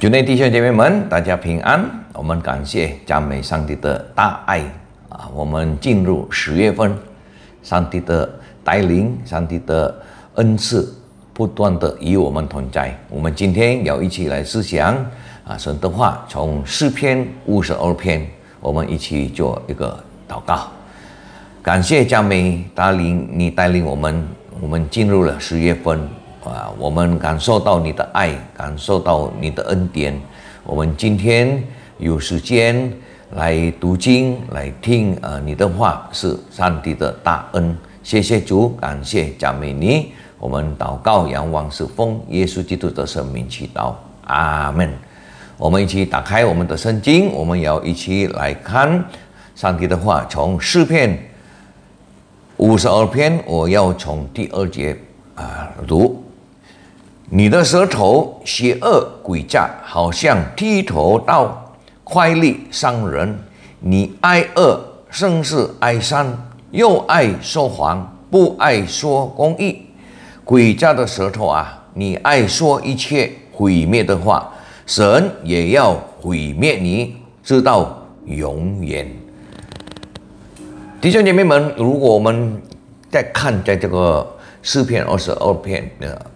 主内弟兄姐妹们，大家平安。我们感谢赞美上帝的大爱啊！我们进入十月份，上帝的带领，上帝的恩赐不断的与我们同在。我们今天要一起来思想啊，神的话从诗篇五十二篇，我们一起做一个祷告。感谢赞美带领你带领我们，我们进入了十月份。啊，我们感受到你的爱，感受到你的恩典。我们今天有时间来读经，来听啊，你的话是上帝的大恩。谢谢主，感谢赞美你。我们祷告，仰望是奉耶稣基督的生命祈祷。阿门。我们一起打开我们的圣经，我们要一起来看上帝的话，从诗篇五十二篇，我要从第二节啊读。你的舌头邪恶诡诈，好像剃头刀，快利伤人。你爱恶，甚是爱善，又爱说谎，不爱说公义。诡诈的舌头啊，你爱说一切毁灭的话，神也要毁灭你，直到永远。弟兄姐妹们，如果我们在看在这个诗篇二十二篇的。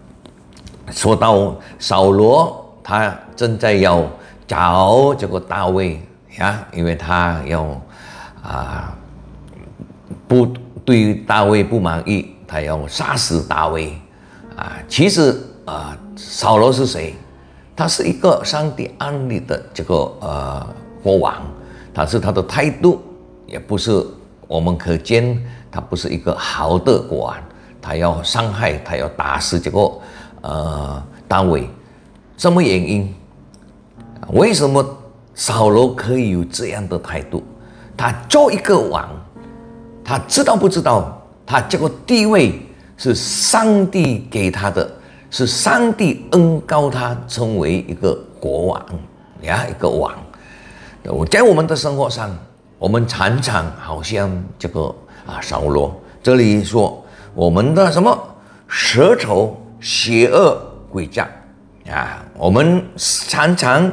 说到扫罗，他正在要找这个大卫呀，因为他要啊不对大卫不满意，他要杀死大卫啊。其实啊，扫罗是谁？他是一个上帝安利的这个呃国王，他是他的态度也不是我们可见，他不是一个好的国王，他要伤害，他要打死这个。呃，大卫，什么原因？为什么扫罗可以有这样的态度？他做一个王，他知道不知道？他这个地位是上帝给他的，是上帝恩高他成为一个国王呀，一个王。我在我们的生活上，我们常常好像这个啊，扫罗这里说我们的什么舌头。邪恶诡诈啊！我们常常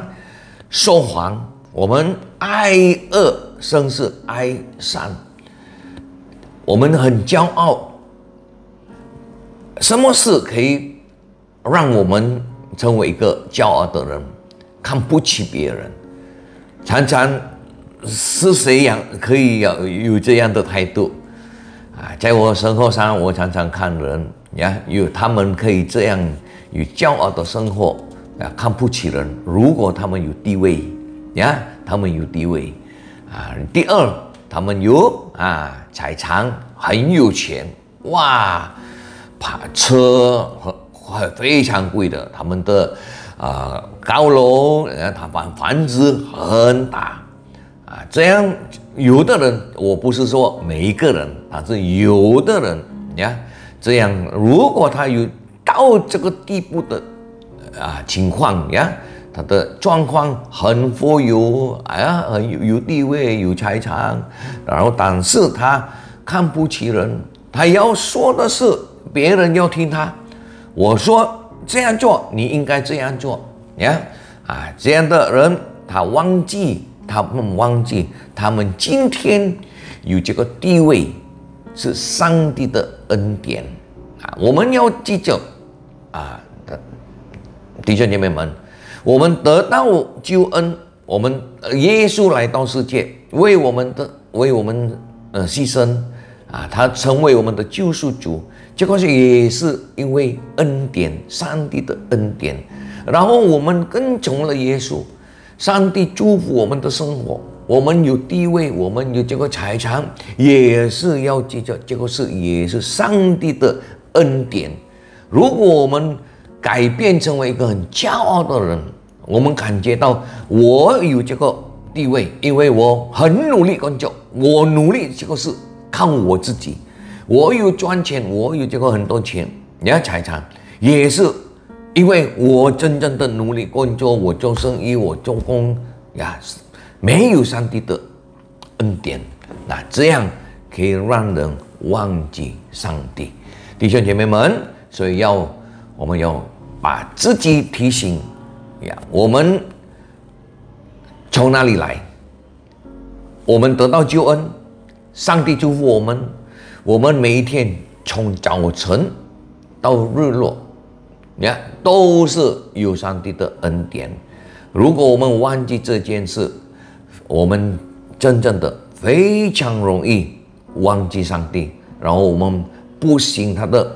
说谎，我们爱恶甚至爱善，我们很骄傲。什么事可以让我们成为一个骄傲的人，看不起别人？常常是谁样可以有有这样的态度啊？在我生活上，我常常看人。呀，有他们可以这样有骄傲的生活啊，看不起人。如果他们有地位，呀，他们有地位啊。第二，他们有啊财产，很有钱，哇，跑车很非常贵的，他们的啊高楼，他房房子很大啊。这样有的人，我不是说每一个人，但是有的人呀。这样，如果他有到这个地步的啊情况呀，他的状况很富有，哎呀，很有有地位、有财产，然后但是他看不起人，他要说的是别人要听他，我说这样做，你应该这样做呀，啊，这样的人，他忘记，他们忘记，他们今天有这个地位。是上帝的恩典啊！我们要记着啊，弟兄姐妹们，我们得到救恩，我们耶稣来到世界，为我们的为我们呃牺牲啊，他成为我们的救赎主，这个是也是因为恩典，上帝的恩典。然后我们跟从了耶稣，上帝祝福我们的生活。我们有地位，我们有这个财产，也是要记着，这个是也是上帝的恩典。如果我们改变成为一个很骄傲的人，我们感觉到我有这个地位，因为我很努力工作，我努力这个是靠我自己，我有赚钱，我有这个很多钱，你要财产也是因为我真正的努力工作，我做生意，我做工呀。没有上帝的恩典，那这样可以让人忘记上帝。弟兄姐妹们，所以要我们要把自己提醒呀，我们从哪里来？我们得到救恩，上帝祝福我们。我们每一天从早晨到日落，你看都是有上帝的恩典。如果我们忘记这件事，我们真正的非常容易忘记上帝，然后我们不信他的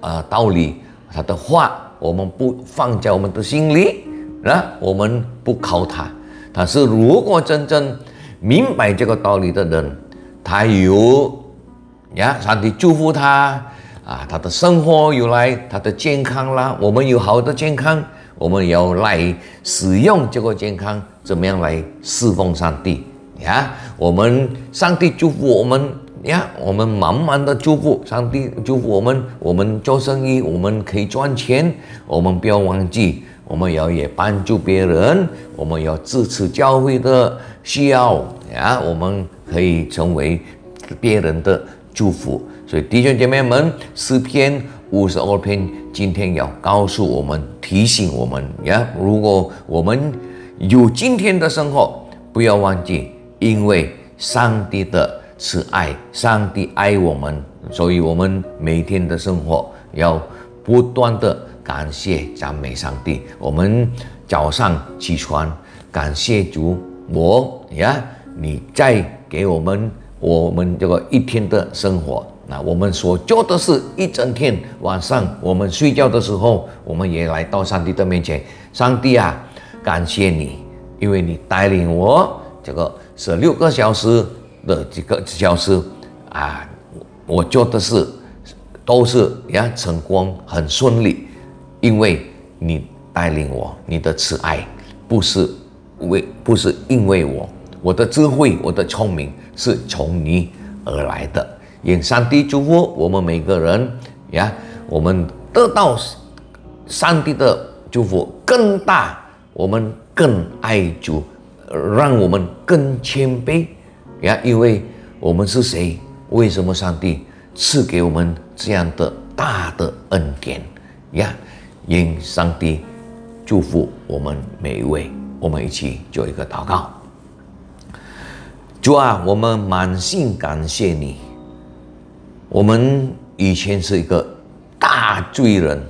啊道理，他的话，我们不放在我们的心里，啊，我们不靠他。但是如果真正明白这个道理的人，他有呀，上帝祝福他啊，他的生活有来，他的健康啦，我们有好的健康，我们要来使用这个健康，怎么样来侍奉上帝呀？我们上帝祝福我们呀，我们满满的祝福，上帝祝福我们，我们做生意，我们可以赚钱，我们不要忘记。我们要也帮助别人，我们要支持教会的需要呀，我们可以成为别人的祝福。所以弟兄姐妹们，诗篇五十二篇今天要告诉我们、提醒我们呀，如果我们有今天的生活，不要忘记，因为上帝的慈爱，上帝爱我们，所以我们每天的生活要不断的。感谢赞美上帝，我们早上起床，感谢主，我呀，你再给我们我们这个一天的生活。那我们所做的是一整天，晚上我们睡觉的时候，我们也来到上帝的面前。上帝啊，感谢你，因为你带领我这个十六个小时的几个小时啊，我做的事都是呀成功，很顺利。因为你带领我，你的慈爱不是为不是因为我，我的智慧，我的聪明是从你而来的。愿上帝祝福我们每个人呀，我们得到上帝的祝福更大，我们更爱主，让我们更谦卑呀。因为我们是谁？为什么上帝赐给我们这样的大的恩典呀？愿上帝祝福我们每一位，我们一起做一个祷告。主啊，我们满心感谢你。我们以前是一个大罪人，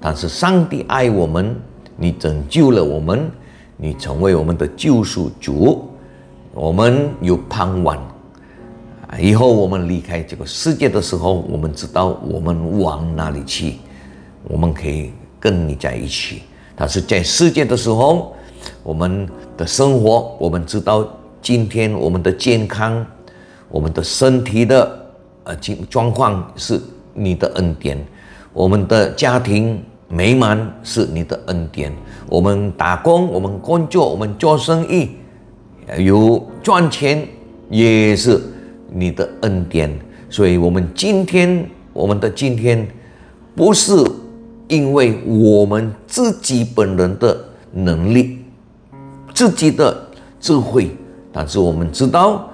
但是上帝爱我们，你拯救了我们，你成为我们的救赎主，我们有盼望。以后我们离开这个世界的时候，我们知道我们往哪里去，我们可以。跟你在一起，但是在世界的时候，我们的生活，我们知道今天我们的健康，我们的身体的呃情状况是你的恩典，我们的家庭美满是你的恩典，我们打工，我们工作，我们做生意。有赚钱也是你的恩典，所以我们今天我们的今天不是。因为我们自己本人的能力、自己的智慧，但是我们知道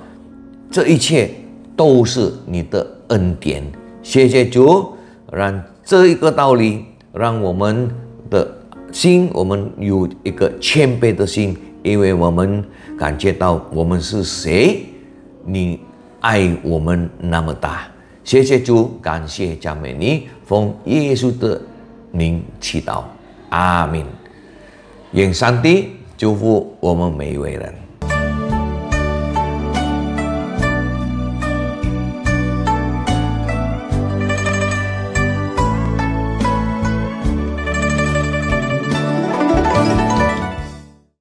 这一切都是你的恩典。谢谢主，让这一个道理，让我们的心，我们有一个谦卑的心，因为我们感觉到我们是谁，你爱我们那么大。谢谢主，感谢加美你，奉耶稣的。名祈祷，阿门。愿上帝祝福我们每一位人。